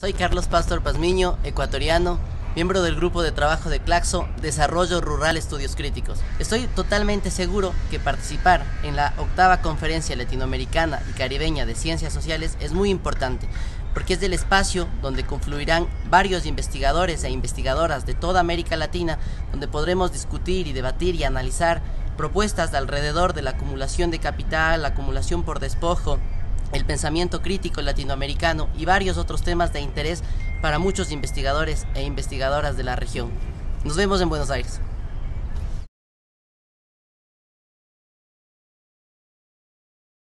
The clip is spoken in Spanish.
Soy Carlos Pastor Pazmiño, ecuatoriano, miembro del grupo de trabajo de Claxo Desarrollo Rural Estudios Críticos. Estoy totalmente seguro que participar en la octava conferencia latinoamericana y caribeña de ciencias sociales es muy importante, porque es del espacio donde confluirán varios investigadores e investigadoras de toda América Latina, donde podremos discutir y debatir y analizar propuestas de alrededor de la acumulación de capital, la acumulación por despojo, el pensamiento crítico latinoamericano y varios otros temas de interés para muchos investigadores e investigadoras de la región. Nos vemos en Buenos Aires.